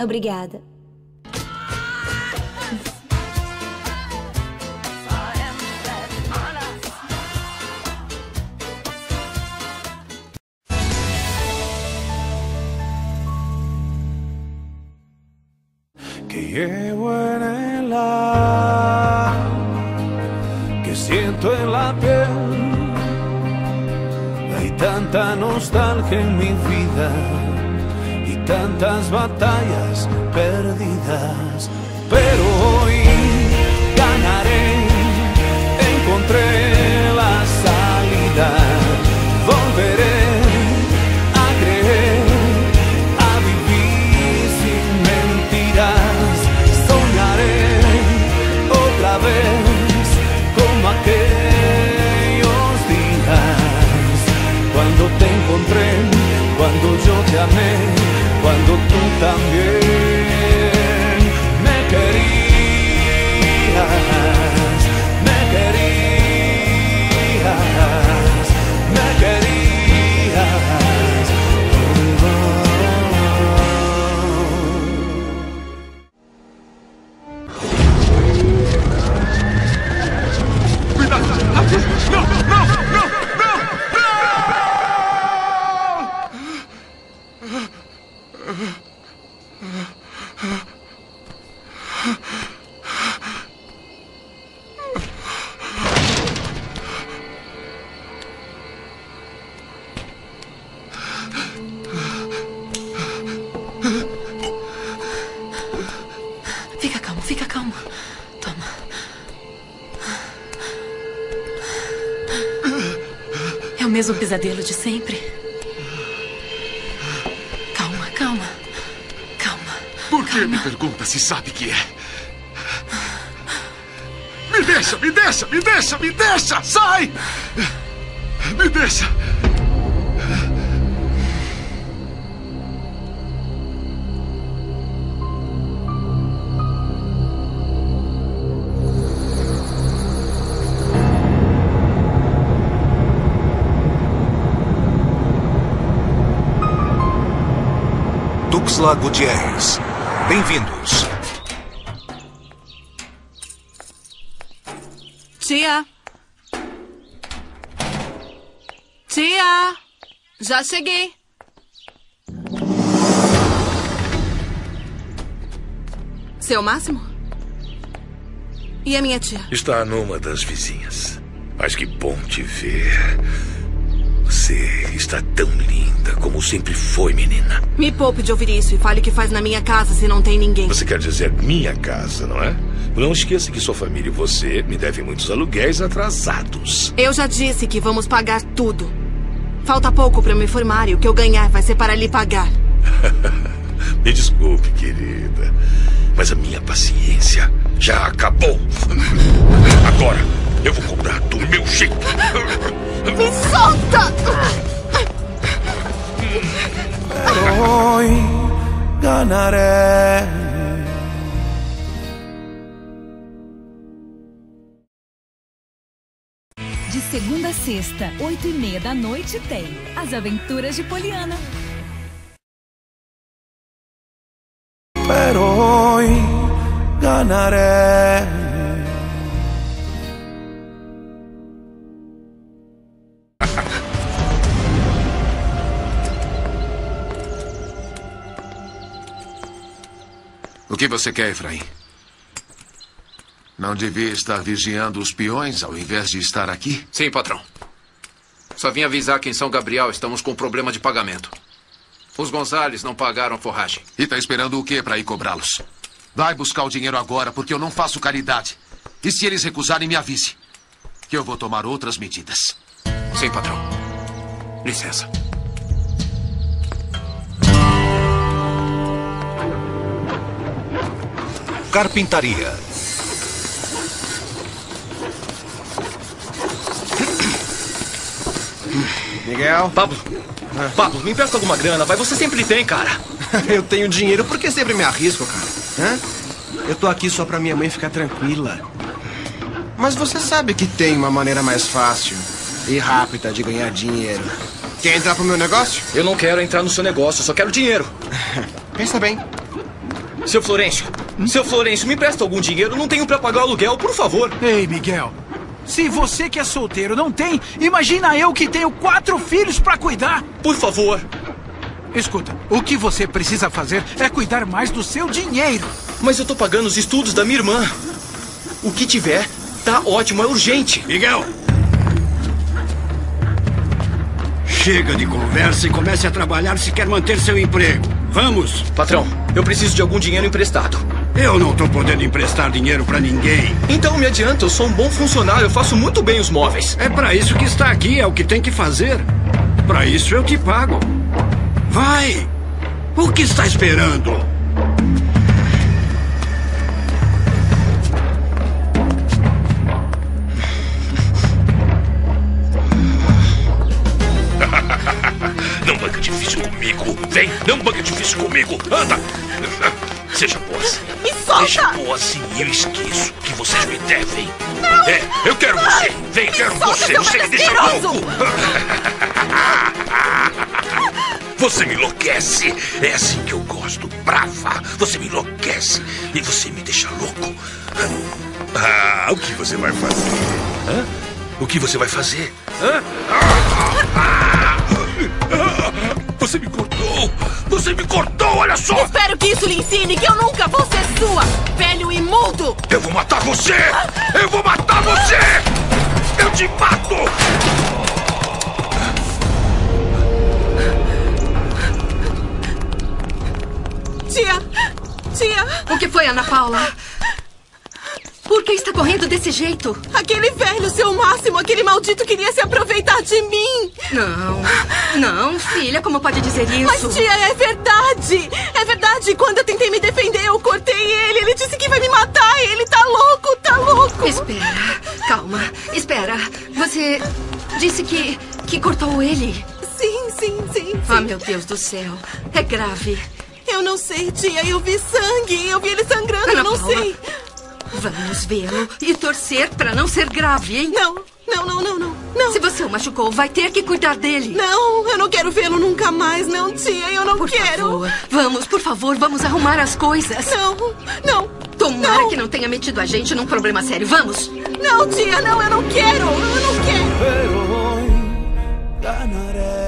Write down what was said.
Obrigada. que llevo en el que siento en la piel. Hay tanta nostalgia en mi vida tantas batallas perdidas, pero mesmo pesadelo de sempre. Calma, calma. Calma. Por que me pergunta se sabe que é? Me deixa, me deixa, me deixa, me deixa! Sai! Me deixa! Tuxla Gutierrez. Bem-vindos. Tia! Tia! Já cheguei. Seu Máximo? E a minha tia? Está numa das vizinhas. Mas que bom te ver. Você está tão linda como sempre foi, menina. Me poupe de ouvir isso e fale o que faz na minha casa se não tem ninguém. Você quer dizer minha casa, não é? Não esqueça que sua família e você me devem muitos aluguéis atrasados. Eu já disse que vamos pagar tudo. Falta pouco para me formar e o que eu ganhar vai ser para lhe pagar. Me desculpe, querida, mas a minha paciência já acabou. Agora eu vou cobrar do meu jeito. Me solta! Hoy ganaré. De segunda a sexta, oito e meia da noite, tem As Aventuras de Poliana. Hoy ganaré. O que você quer, Efraim? Não devia estar vigiando os peões ao invés de estar aqui? Sim, patrão. Só vim avisar que em São Gabriel estamos com problema de pagamento. Os Gonzales não pagaram a forragem. E está esperando o quê para ir cobrá-los? Vai buscar o dinheiro agora, porque eu não faço caridade. E se eles recusarem, me avise. Que eu vou tomar outras medidas. Sim, patrão. Licença. Carpintaria. Miguel? Pablo. Pablo, me empresta alguma grana, vai. Você sempre tem, cara. eu tenho dinheiro, por que sempre me arrisco, cara? Hã? Eu tô aqui só pra minha mãe ficar tranquila. Mas você sabe que tem uma maneira mais fácil e rápida de ganhar dinheiro. Quer entrar pro meu negócio? Eu não quero entrar no seu negócio, eu só quero dinheiro. Pensa bem. Seu Florencio, seu Florencio, me empresta algum dinheiro? Não tenho pra pagar o aluguel, por favor. Ei, Miguel. Se você que é solteiro não tem, imagina eu que tenho quatro filhos pra cuidar. Por favor. Escuta, o que você precisa fazer é cuidar mais do seu dinheiro. Mas eu tô pagando os estudos da minha irmã. O que tiver, tá ótimo, é urgente. Miguel! Chega de conversa e comece a trabalhar se quer manter seu emprego. Vamos! Patrão, eu preciso de algum dinheiro emprestado. Eu não tô podendo emprestar dinheiro pra ninguém. Então me adianta, eu sou um bom funcionário, eu faço muito bem os móveis. É pra isso que está aqui, é o que tem que fazer. Pra isso eu te pago. Vai! O que está esperando? Comigo. Vem, não banca difícil comigo. Anda. Seja boa assim. Me solta! Seja boa assim e eu esqueço que vocês me devem. Não! É, eu quero você. Vem, quero solta, você. Você me deixa louco. Você me enlouquece. É assim que eu gosto. Brava. Você me enlouquece. E você me deixa louco. Ah, o que você vai fazer? Hã? O que você vai fazer? Hã? Ah, Você Espero que isso lhe ensine que eu nunca vou ser sua, velho imundo! Eu vou matar você! Eu vou matar você! Eu te mato! Tia! Tia! O que foi, Ana Paula? Por que está correndo desse jeito? Aquele velho, seu máximo, aquele maldito queria se aproveitar de mim! Não, não, filha, como pode dizer isso? Mas, tia, é verdade! Verdade! Quando eu tentei me defender, eu cortei ele! Ele disse que vai me matar! Ele tá louco, tá louco! Espera, calma, espera. Você disse que. que cortou ele? Sim, sim, sim, sim. Ah, meu Deus do céu. É grave. Eu não sei, tia. Eu vi sangue. Eu vi ele sangrando. Ana eu não Paula, sei. Vamos vê-lo e torcer pra não ser grave, hein? Não, não, não, não, não. não. Se você o machucou, vai ter que cuidar dele. Não, eu não quero vê-lo nunca mais, não, tia. Eu não por quero. Favor. Vamos, por favor, vamos arrumar as coisas. Não, não. Tomara não. que não tenha metido a gente num problema sério. Vamos. Não, tia, não, eu não quero. Eu não quero. Ganaré.